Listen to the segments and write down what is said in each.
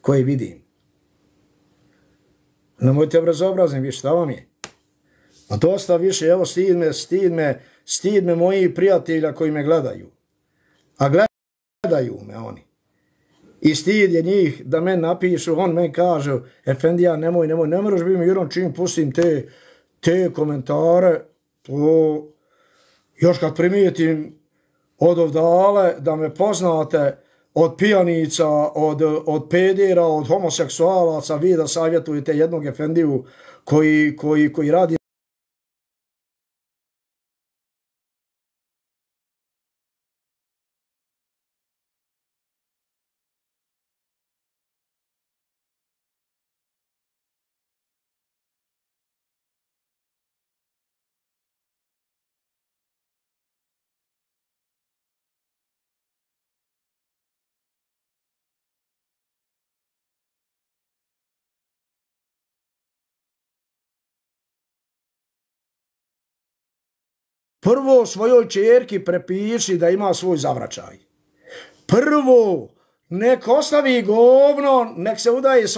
koje vidim. Nemojte bezobraznim, vi šta vam je? A dosta više, evo, stid me, stid me, stid me moji prijatelja koji me gledaju. A gledaju me oni. I stid je njih da men napišu, on men kaže, Efendija, nemoj, nemoj, ne moraš biti mirom čim pustim te, te komentare, to, još kad primijetim od ovdale da me poznate od pijanica, od, od pedera, od homoseksualaca, vi da savjetujete jednog Efendiju koji, koji, koji radi Prvo svojoj čerki prepiši da ima svoj zavraćaj. Prvo, nek ostavi govno, nek se udaje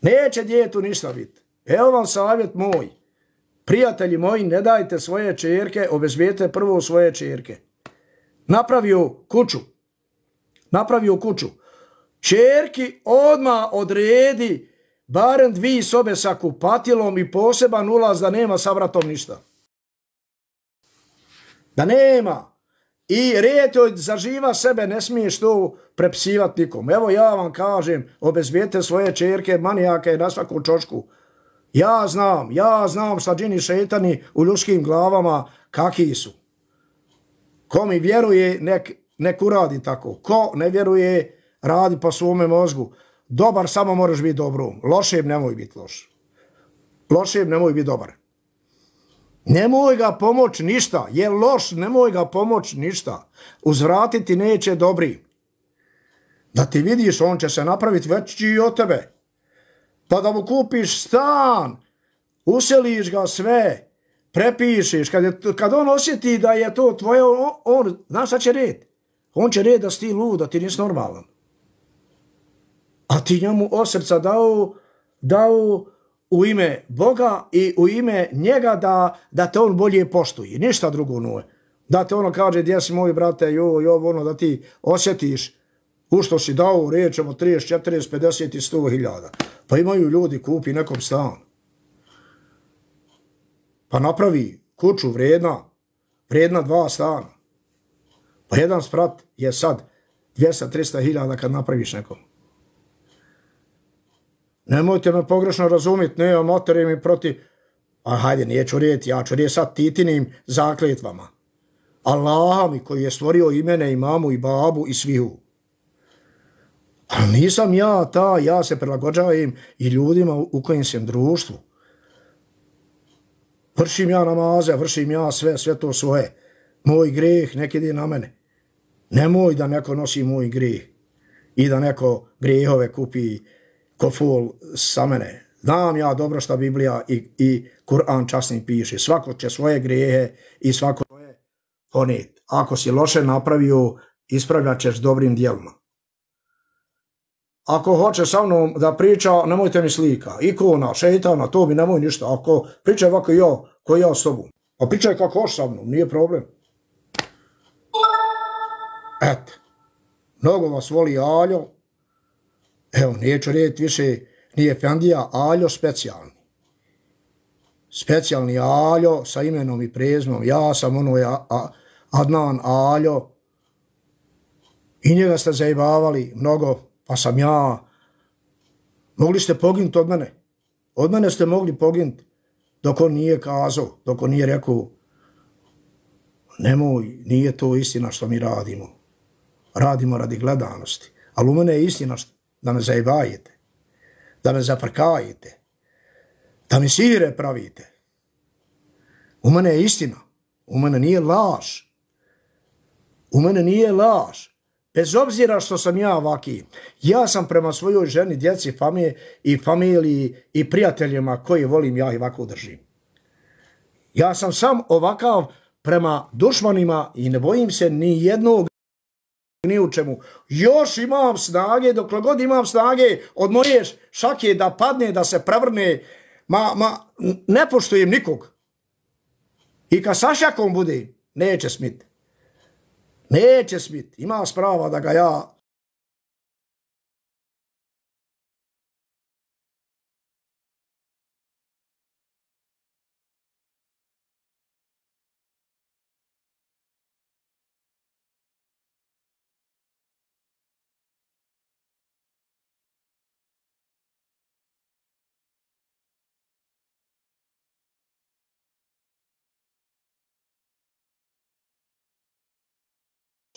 Neće djetu ništa biti. Evo vam savjet moj. Prijatelji moji, ne dajte svoje čerke, obezbijete prvo svoje čerke. Napravio kuću. Napravio kuću. Čerki odma odredi barem dvi sobe sa kupatilom i poseban ulaz da nema sa vratom ništa. Da nema. I rijetoj zaživa sebe, ne smiješ to prepsivati nikom. Evo ja vam kažem, obezbijete svoje čerke, manijake na svaku čošku. Ja znam, ja znam šta džini šetani u ljudskim glavama kakvi su. Ko mi vjeruje, nek, nek uradi tako. Ko ne vjeruje, radi po svome mozgu. Dobar samo moraš biti dobro. Lošem nemoj biti loš. Lošem nemoj biti dobar. Nemoj ga pomoć ništa. Je loš, nemoj ga pomoć ništa. Uzvratiti neće dobri. Da ti vidiš, on će se napraviti veći i od tebe. Pa da mu kupiš stan, useliš ga sve, prepišiš. Kad, je, kad on osjeti da je to tvoje, on, on znaš šta će red? On će red da si ti lud, da ti nisi normalan. A ti njemu od srca dao, dao u ime Boga i u ime njega da, da te on bolje poštuje. Ništa drugo nuje. Da te ono kaže, gdje si moj brate, jo, jo, ono da ti osjetiš u što si dao, rečemo 30, 40, 50 i 100 hiljada. Pa imaju ljudi kupi nekom stan. Pa napravi kuću vredna, vredna dva stana. Pa jedan sprat je sad 200-300 hiljada kad napraviš nekom. Nemojte me pogrešno razumjeti, ne, amatori mi protiv... A hajde, nije ću rijeti, ja ću rijeti sad titinim zakljetvama. Allaha mi koji je stvorio i mene, i mamu, i babu, i svihu. A nisam ja ta, ja se prilagođavam i ljudima u kojim sam društvu. Vršim ja namaze, vršim ja sve, sve to svoje. Moj greh nek ide na mene. Nemoj da neko nosi moj greh i da neko grehove kupi koful sa mene. Znam ja dobro što Biblija i, i Kur'an časni piše. Svako će svoje grijehe i svako svoje honit. Ako si loše napravio, ispravljat ćeš dobrim dijelima. Ako hoće sa mnom da priča, nemojte mi slika. Ikona, šeitana, to mi nemoj ništa. Ako priča ovako ja, ko ja s tobom. A pričaj kako hoš sa mnom, nije problem. Eto. Mnogo vas voli Aljo, Evo, neću reći više, nije Fendija, Aljo specijalni. Specijalni Aljo sa imenom i prezmom. Ja sam ono je Adnan Aljo. I njega ste zajebavali mnogo, pa sam ja. Mogli ste poginuti od mene. Od mene ste mogli poginuti dok on nije kazao, dok on nije rekao nemoj, nije to istina što mi radimo. Radimo radi gledanosti. Ali u mene je istina što da me zajebajete, da me zaprkajete, da mi sire pravite. U mene je istina, u mene nije laž. U mene nije laž. Bez obzira što sam ja ovaki, ja sam prema svojoj ženi, djeci, familiji i familiji i prijateljima koji volim, ja i ovako držim. Ja sam sam ovakav prema dušmanima i ne bojim se ni jednog ni u čemu. Još imam snage, dok god imam snage od moje šake da padne, da se prevrne, ma, ma ne poštujem nikog. I kad sa šakom bude, neće smit. Neće smit. Ima sprava da ga ja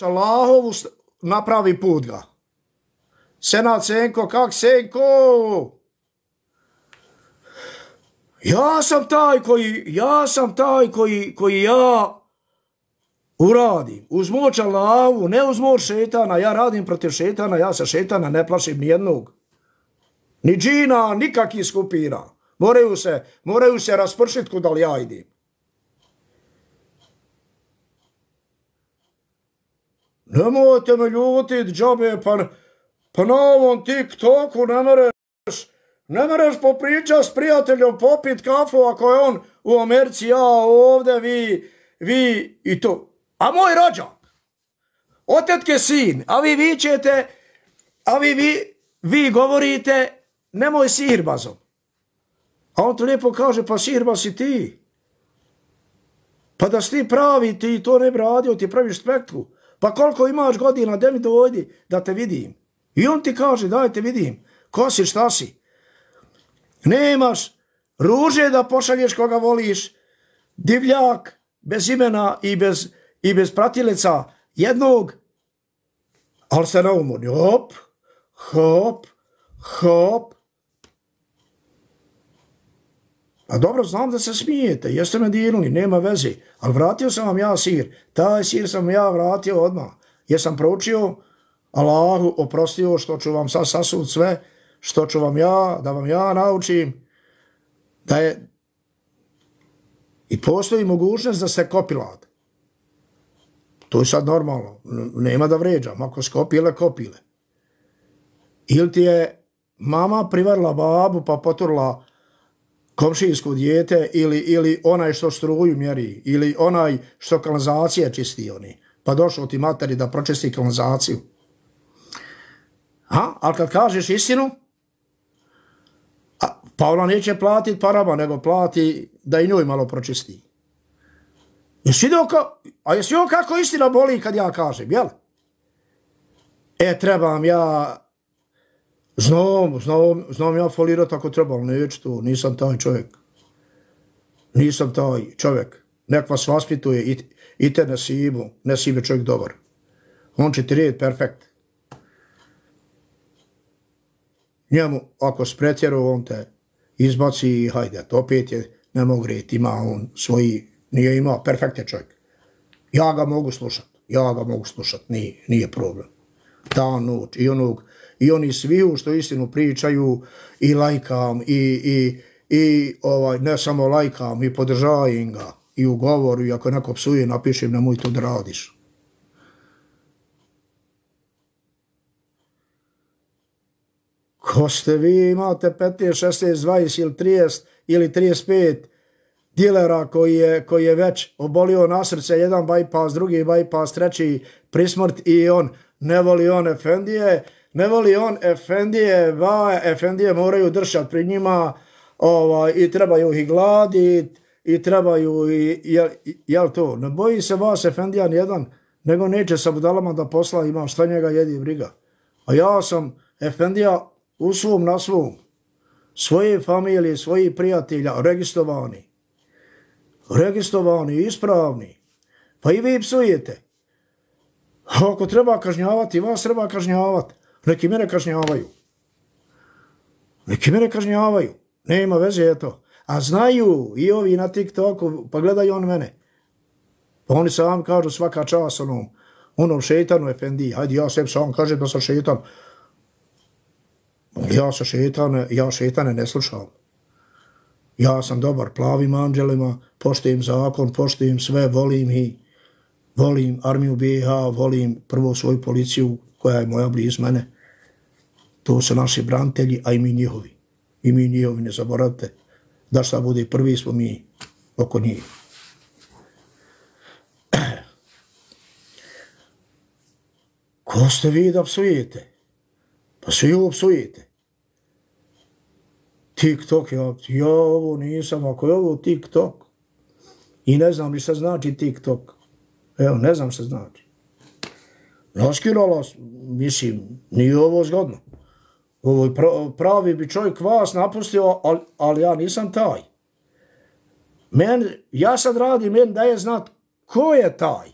Allahovu napravi put ga. Senat Senko, kak Senko? Ja sam taj koji, ja sam taj koji, koji ja uradim. Uz moć Allahovu, ne uz moć šetana, ja radim protiv šetana, ja se šetana ne plašim nijednog. Ni džina, nikakih skupina. Moraju se, moraju se raspršiti kudal ja idim. Nemojte me ljutit, džabe, pa, pa na ovom TikToku ne mereš, ne mereš popričat s prijateljom, popit kafu ako je on u Americi, ja ovde, vi, vi i to. A moj rođak, otetke sin, a vi vićete, a vi, vi, vi govorite, nemoj sihirbazom. A on to lijepo kaže, pa sirba si ti. Pa da si ti pravi, ti to ne bi radio, ti praviš spektru. Pa koliko imaš godina, gdje mi dovodi da te vidim. I on ti kaže, daj te vidim, ko si, šta si. Nemaš ruže da pošalješ koga voliš, divljak, bez imena i bez, i bez pratilica, jednog, ali se na hop, hop, hop, A dobro, znam da se smijete, jeste me dirnuli, nema veze, ali vratio sam vam ja sir, taj sir sam ja vratio odmah, jer sam proučio Allahu, oprostio što ću vam sad sasud sve, što ću vam ja, da vam ja naučim, da je i postoji mogućnost da ste kopilat. To je sad normalno, nema da vređam, ako skopile, kopile. Ili ti je mama privarila babu pa poturla komšijsko dijete ili, ili onaj što struju mjeri ili onaj što kanalizacije čisti oni. Pa došao ti materi da pročisti kanalizaciju. Ha? Ali kad kažeš istinu, a, pa ona neće platiti parama, nego plati da i njoj malo pročisti. Jesi vidio ka, a jesi vidio kako istina boli kad ja kažem, jel? E, trebam ja Znam, znam, znam ja folirat ako treba, ali neću to, nisam taj čovjek. Nisam taj čovjek. Nek vas vaspituje i, i te nesibu, nesibu čovjek dobar. On će ti red perfekt. Njemu, ako spretjeru, on te izbaci i hajde, to opet je, ne mogu red, ima on svoji, nije imao perfekt je čovjek. Ja ga mogu slušat, ja ga mogu slušat, nije, nije problem. Dan, noć, i onog, i oni svi što istinu pričaju i lajkam i, i, i ovaj, ne samo lajkam i podržavam ga i u govoru i ako neko psuje napišem nemoj to da radiš. Ko ste vi imate 15, 16, 20 ili 30 ili 35 dilera koji je, koji je već obolio na srce, jedan bypass, drugi bypass, treći prismrt i on ne voli on efendije, ne voli on efendije, va, efendije moraju držati pri njima ovaj, i trebaju ih gladit i trebaju, i, jel, jel to, ne boji se vas efendija nijedan, nego neće sa budalama da posla ima šta njega jedi briga. A ja sam efendija u svom na svom, svoje familije, svoji prijatelja, registrovani, registrovani, ispravni, pa i vi psujete. Ako treba kažnjavati, vas treba kažnjavati neki mene kažnjavaju. Neki mene kažnjavaju. Nema veze, eto. A znaju i ovi na TikToku, pa gledaju on mene. Pa oni sam kažu svaka čas onom, onom šeitanu efendi. Hajde, ja sebi sam kažem da sam šeitan. Ja sam šeitan, ja šeitane ne slušam. Ja sam dobar plavim anđelima, poštujem zakon, poštujem sve, volim ih volim armiju BiH, volim prvo svoju policiju koja je moja bliz mene. To su naši brantelji, a i mi njihovi. I mi njihovi, ne zaboravite, da šta bude prvi smo mi oko njih. Ko ste vi da psujete? Pa svi ovo psujete. TikTok, ja, ja ovo nisam, ako je ovo TikTok, i ne znam ni šta znači TikTok, evo, ne znam šta znači. Raskirala, mislim, nije ovo zgodno. Ovo pravi bi čovjek vas napustio, ali, ali ja nisam taj. Men, ja sad radim, men da je znat ko je taj.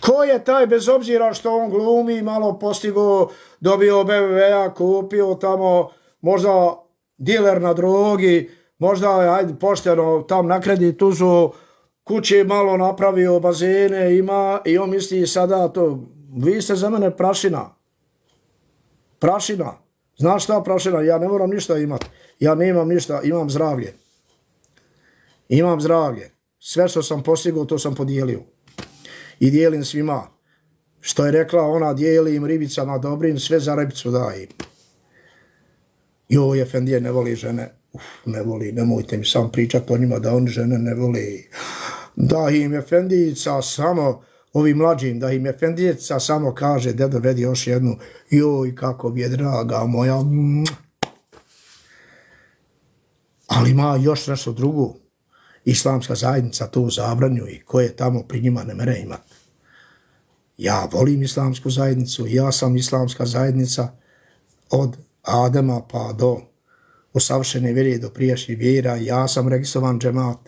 Ko je taj, bez obzira što on glumi, malo postigo, dobio BBV-a, kupio tamo, možda diler na drogi, možda, ajde, pošteno, tam na kreditu su kuće malo napravio, bazene ima i on misli sada to, vi ste za mene prašina. Prašina. Znaš šta prašina? Ja ne moram ništa imati. Ja nemam ništa, imam zdravlje. Imam zdravlje. Sve što sam postigao, to sam podijelio. I dijelim svima. Što je rekla ona, dijelim ribicama dobrim, sve za ribicu dajem. Joj, Efendije ne voli žene. Uf, ne voli, nemojte mi sam pričati o njima da oni žene ne voli. Da im Efendijica samo, ovi mlađim, da im Efendijica samo kaže, da dovedi još jednu, joj, kako bi je draga moja. Ali ima još nešto drugo. Islamska zajednica to zabranju i ko je tamo pri njima ne mere imati. Ja volim islamsku zajednicu, ja sam islamska zajednica od Adama pa do usavršene vjere do prijašnjih vjera, ja sam registrovan džemat,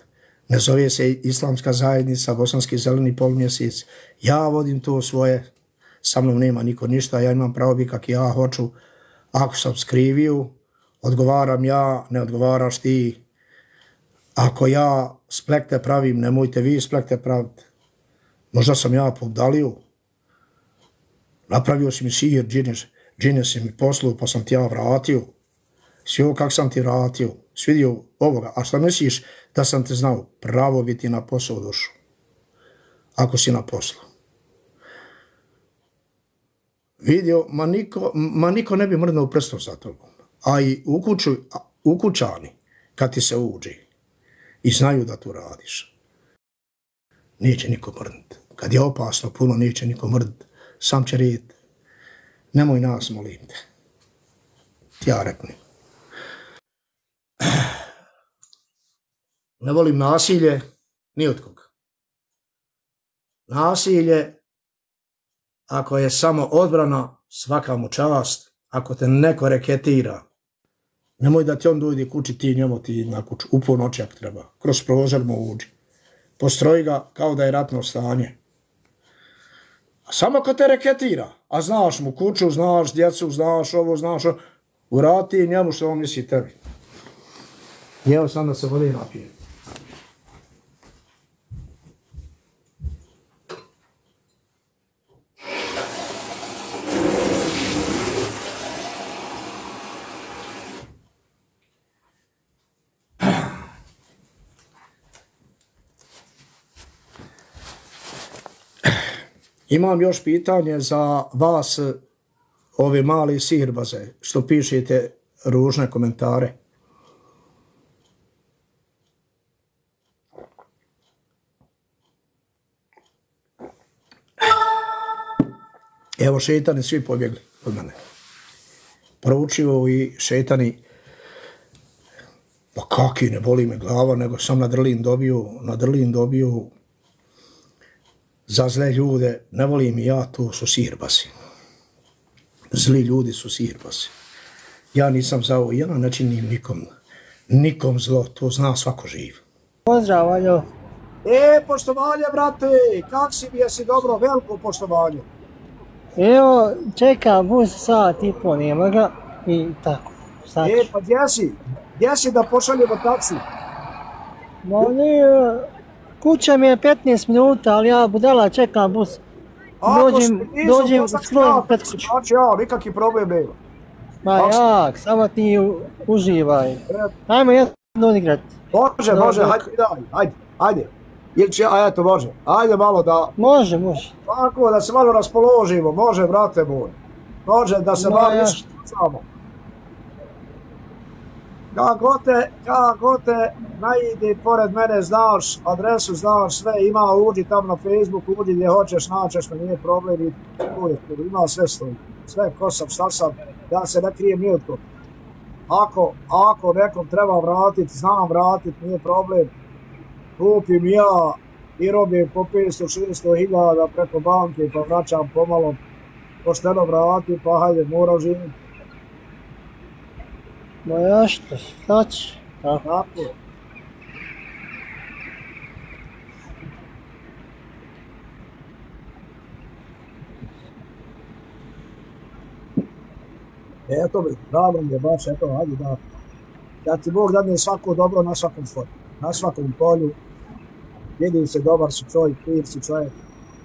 ne zove se islamska zajednica, bosanski zeleni polmjesec, ja vodim to svoje, sa mnom nema niko ništa, ja imam pravo bi kak ja hoću, ako sam skrivio, odgovaram ja, ne odgovaraš ti, ako ja splekte pravim, nemojte vi splekte praviti, možda sam ja podalio, napravio si mi sihir, džine, džine si mi poslu, pa sam ti ja vratio. Sve kak sam ti vratio, svidio ovoga. A šta misliš da sam te znao? Pravo biti na poslu došao. Ako si na poslu. Vidio, ma niko, ma niko ne bi mrnuo prstom za tobom. A i u, kuću, u kućani, kad ti se uđe i znaju da tu radiš, neće niko mrnuti. Kad je opasno, puno neće niko mrnuti. Sam će rijeti nemoj nas, molim te. Ja reknem. Ne volim nasilje, ni od koga. Nasilje, ako je samo odbrana, svaka mu čast, ako te neko reketira, nemoj da ti on dojde kući, ti njemu ti na kuću, u ponoći ako treba, kroz prozor mu uđi. Postroji ga kao da je ratno stanje. A samo ko te reketira, a znaš mu kuću, znaš djecu, znaš ovo, znaš ovo, urati njemu što on misli tebi. I evo sam da se vode napijem. Imam još pitanje za vas, ove mali sirbaze, što pišete ružne komentare. Evo šetani svi pobjegli od mene. Proučivo i šetani, pa kaki, ne boli me glava, nego sam na drlin dobio, na drlin dobio za zle ljude, ne volim ja, to su sirbasi. Zli ljudi su sirbasi. Ja nisam za ovo, ja ne činim nikom, nikom zlo, to zna svako živ. Pozdrav, Aljo. E, poštovanje, brate, kak si mi, jesi dobro, veliko poštovanje. Evo, čekam bus sat i po, nema ga. i tako. Sad E, pa gdje si? Gdje si da pošaljemo taksi? Ma ne, kuća mi je 15 minuta, ali ja budala čekam bus. Dođem, dođem skroz pred kuću. Znači, ja, nikakvi problem nema. Ma jak, samo ti uživaj. Ajmo jedno odigrat. Može, Dobro. može, hajde, ajde, ajde, ajde. Ili će, a eto, može. Ajde malo da, Može, može. tako, da se malo raspoložimo. Može, brate moj. Može, da se Ma, malo ja više samo. Kako te, kako te najidi pored mene, znaš, adresu znaš, sve ima, uđi tam na Facebooku, uđi gdje hoćeš, naćeš me, nije problem i tu je, ima sve stoji. Sve, ko sam, šta sam, ja se ne krijem ni od. Ako, ako nekom treba vratiti, znam vratiti, nije problem. Kupim ja i robim po 500-600 hiljada preko banke, pa vraćam pomalo, pošteno vrati, pa hajde, mora živjeti. Ma ja što, šta će? Tako. Eto bi, bravo mi je baš, eto, hajde da, da ti Bog dadne svako dobro na svakom polju, na svakom polju, vidi se dobar si čovjek, kriv si čovjek,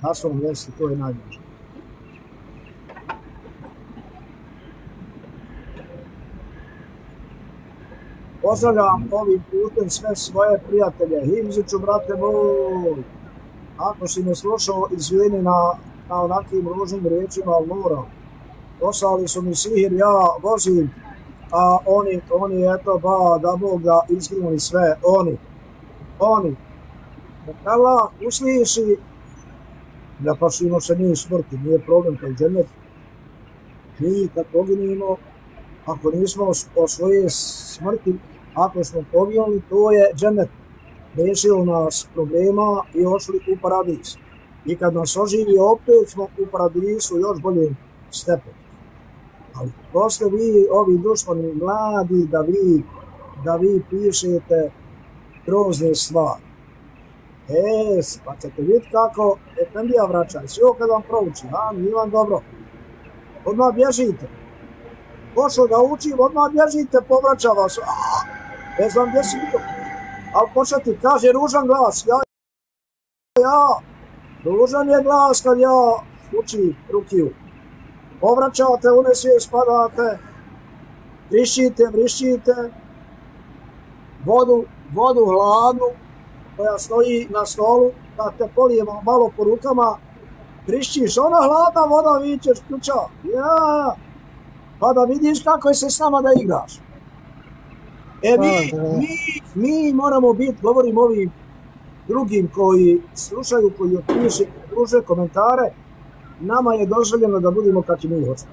na svom mjestu, to je najvažnije. Pozdravljam ovim putem sve svoje prijatelje. Himziću, brate moj. Ako si me slušao, izvini na, na onakim ružnim riječima, ali moram. Poslali su mi sihir, ja vozim, a oni, oni, eto, ba, da Bog da izginuli sve, oni, oni. Da Allah usliši, da pa što se nije smrti, nije problem kao džennet. Mi kad poginimo, ako nismo o svoje smrti, ako smo poginuli, to je džemet Rešio nas problema i ošli u paradis. I kad nas oživi, opet smo u paradisu još bolje stepen. Ali to ste vi, ovi dušmani mladi, da vi, da vi pišete grozne stvari. E, pa ćete vidjeti kako Efendija vraća. Sve ovo kad vam prouči, a, mi vam dobro. Odmah bježite. Pošlo da učim, odmah bježite, povraća vas. Aaaa! Ne znam gdje si bio. Ali početi, kaže ružan glas. Ja, ja, ružan je glas kad ja učim rukiju. Povraćate, u nesvijest spadate, brišite, brišite, vodu, vodu hladnu, koja stoji na stolu, da te polijemo malo po rukama, vrišćiš, ona hladna voda vičeš, ključa, ja, pa da vidiš kako se s nama da igraš. E mi, mi, mi moramo biti, govorim ovim drugim koji slušaju, koji piše, druže komentare, nama je dozvoljeno da budemo kakvi mi hoćemo.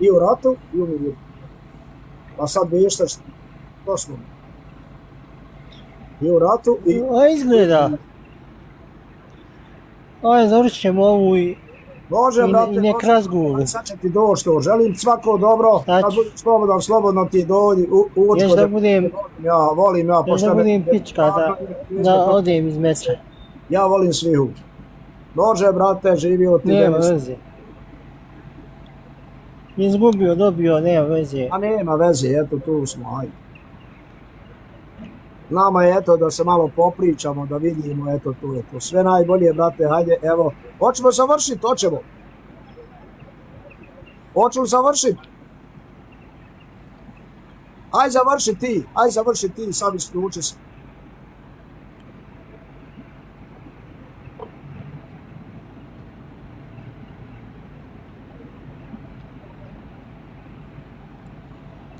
I u ratu, i u miru. Pa sad vještaš, to smo mi. I u ratu, i A izgleda. Aj, završit ćemo ovu i, može, i, brate, i nek može. razgovor. Sad će ti doći to. Želim svako dobro. Sad Kad ću. budeš slobodan, slobodno ti dođi. U, u Još da budem, Ja volim, ja još da budem pička da, da odem iz meča. Ja volim svihu. Može, brate, živio ti Nema devet. veze. Izgubio, dobio, nema veze. A nema veze, eto tu smo, ajde. Nama je eto da se malo popričamo, da vidimo, eto tu je to. Sve najbolje, brate, hajde, evo. Hoćemo završiti, hoćemo. Hoću li završiti? Aj završi ti, aj završi ti, sam isključi se.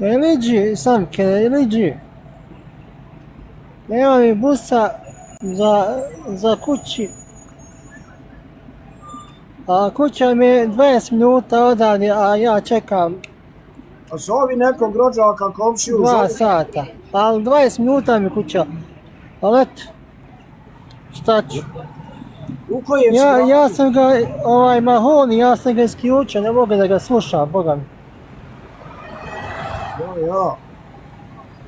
Eliđi, samke, eliđi. Nema mi busa za, za kući. A kuća mi je 20 minuta odavde, a ja čekam A zovi nekog rođaka, komšiju, 2 zovi. sata. Ali 20 minuta mi kuća. Ali eto, šta ću? U kojem Ja, ja sam ga, ovaj Mahoni, ja sam ga isključio, ne mogu da ga slušam, boga mi. Ja, ja.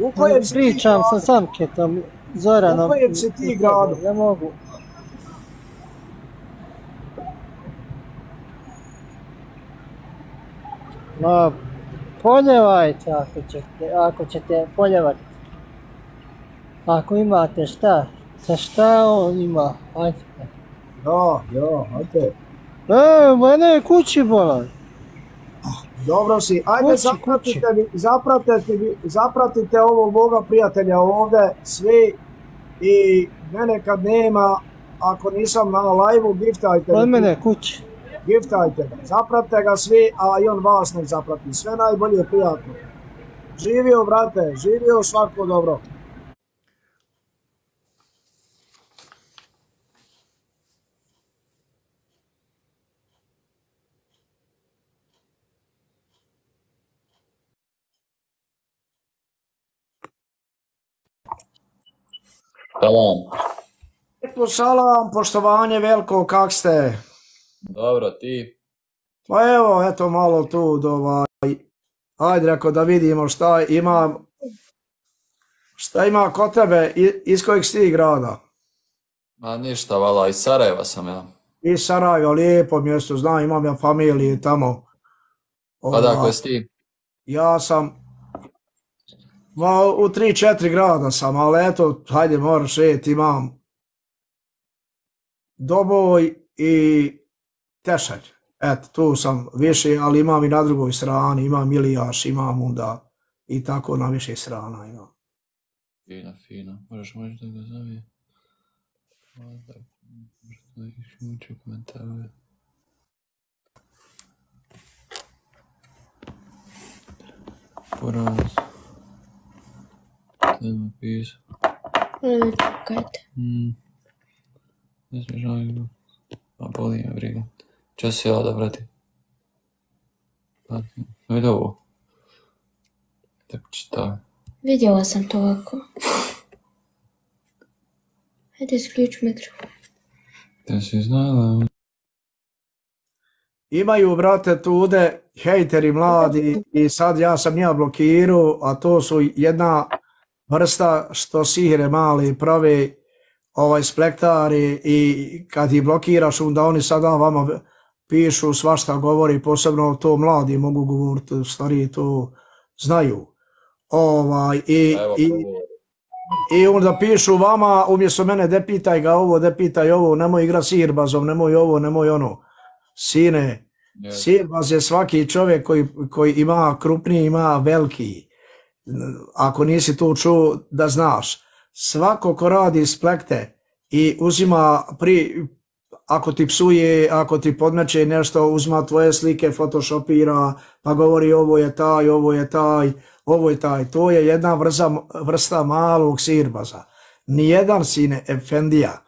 U kojem si ti Pričam sa Samketom, Zoranom. U kojem si ti gradu? Ne mogu. Ma, poljevajte ako ćete, ako ćete poljevati. Ako imate šta, sa šta on ima, ajde. Ja, ja, ajde. E, mene je kući bolan. Dobro si, ajde Kući, zapratite, kući. mi, zapratite, mi- zapratite ovog moga prijatelja ovde, svi, i mene kad nema, ako nisam na live-u, giftajte Od mene kući. giftajte ga, zapratite ga svi, a i on vas nek zaprati, sve najbolje prijatno. Živio, brate, živio svako dobro. Salam. Eko salam, poštovanje veliko, kak ste? Dobro, ti? Pa evo, eto malo tu, do ovaj, ajde reko da vidimo šta ima, šta ima kod tebe, iz kojeg si grada? Ma ništa, vala, iz Sarajeva sam ja. Iz Sarajeva, lijepo mjesto, znam, imam ja familije tamo. Pa da, Ovaj, ko si ti? Ja sam, ma, u tri, četiri grada sam, ali eto, hajde, moraš vidjeti, imam Doboj i Tešalj. Eto, tu sam više, ali imam i na drugoj strani, imam Ilijaš, imam onda i tako na više strana imam. Fino, fino. Možeš možda da ga zove? Možda, možda ih uči u komentarove. Nema pisa. Ne čekajte. Mm. Ne smiješ ovaj Pa boli me briga. Čas se ja da vrati. Pa, vidi ovo. Tako čitaj. Vidjela sam to ovako. Hajde, isključ mikrofon. Da si znala, Imaju, brate, tude hejteri mladi i sad ja sam ja blokirao, a to su jedna vrsta što sihre mali prave ovaj splektari i kad ih blokiraš onda oni sada vama pišu svašta govori, posebno to mladi mogu govoriti, stariji to znaju. Ovaj, i, evo, i, I onda pišu vama, umjesto mene, de pitaj ga ovo, de pitaj ovo, nemoj igra sirbazom, nemoj ovo, nemoj ono. Sine, je, sirbaz je svaki čovjek koji, koji ima krupniji, ima veliki. Ako nisi to čuo, da znaš. Svako ko radi splekte i uzima pri, ako ti psuje, ako ti podmeće nešto, uzma tvoje slike, photoshopira, pa govori ovo je taj, ovo je taj, ovo je taj. To je jedna vrsta, vrsta malog sirbaza. Nijedan sine Efendija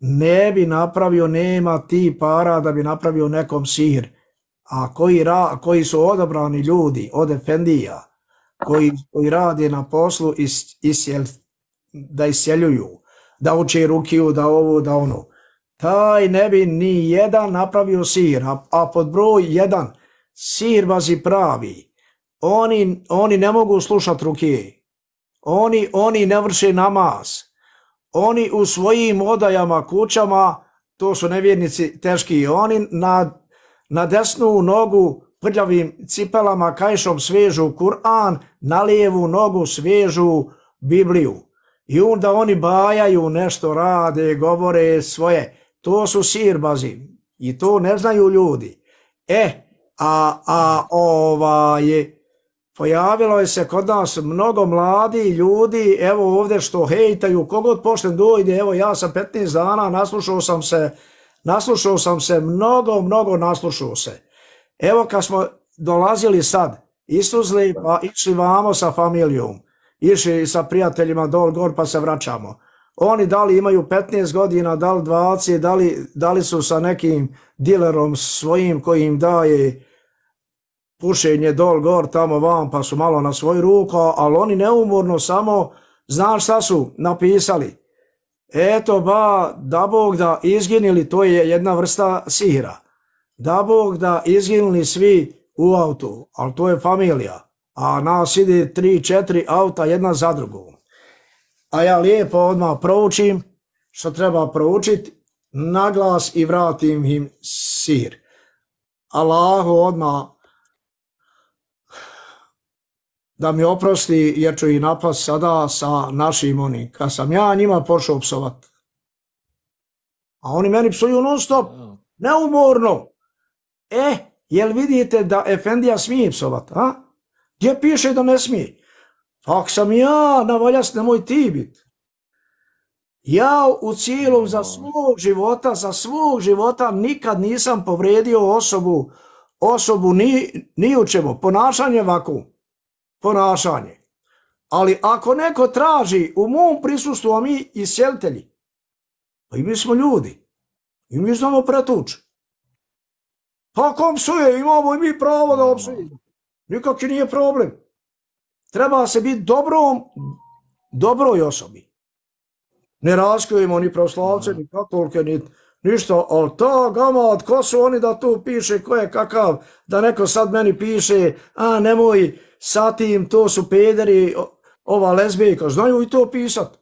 ne bi napravio, nema ti para da bi napravio nekom sir. A koji, ra, koji su odabrani ljudi od Efendija, koji, koji rade na poslu is, isjel, da isjeljuju, da uče rukiju, da ovo, da ono. Taj ne bi ni jedan napravio sir, a, a pod broj jedan, sirbazi pravi, oni, oni ne mogu slušati rukije, oni, oni ne vrše namaz, oni u svojim odajama, kućama, to su nevjernici teški, oni na, na desnu nogu prljavim cipelama kajšom svežu Kur'an, na lijevu nogu svežu Bibliju. I onda oni bajaju, nešto rade, govore svoje. To su sirbazi i to ne znaju ljudi. E, a, a ovaj, pojavilo je se kod nas mnogo mladi ljudi, evo ovdje što hejtaju, kogod pošten dojde, evo ja sam 15 dana, naslušao sam se, naslušao sam se, mnogo, mnogo naslušao se. Evo kad smo dolazili sad, istuzli pa išli vamo sa familijom, išli sa prijateljima dol gor pa se vraćamo. Oni da li imaju 15 godina, da li 20, da li, da li su sa nekim dilerom svojim koji im daje pušenje dol gor tamo vam pa su malo na svoju ruku, ali oni neumorno samo, znaš šta su napisali? Eto ba, da Bog da izginili, to je jedna vrsta sihra. Da Bog da izginuli svi u autu, ali to je familija. A nas ide tri, četiri auta jedna za drugom. A ja lijepo odmah proučim što treba proučiti, naglas i vratim im sir. Allahu odmah da mi oprosti jer ću i napast sada sa našim onim. Kad sam ja njima počeo psovat. A oni meni psuju non stop, neumorno. E, jel vidite da Efendija smije psovat, a? Gdje piše da ne smije? Pak sam ja, na valjas, nemoj ti bit. Ja u cijelom za svog života, za svog života nikad nisam povredio osobu, osobu ni, ni u čemu. Ponašanje ovako. Ponašanje. Ali ako neko traži u mom prisustvu, a mi i sjelitelji, pa i mi smo ljudi, i mi znamo pretući. Pa kom suje, imamo i mi pravo da obsujemo. Nikakvi nije problem. Treba se biti dobrom, dobroj osobi. Ne raskujemo ni proslavce, ni katolke, ni ništa, ali ta gama, ko su oni da tu piše, ko je kakav, da neko sad meni piše, a nemoj sa tim, to su pederi, ova lezbijka, znaju i to pisat.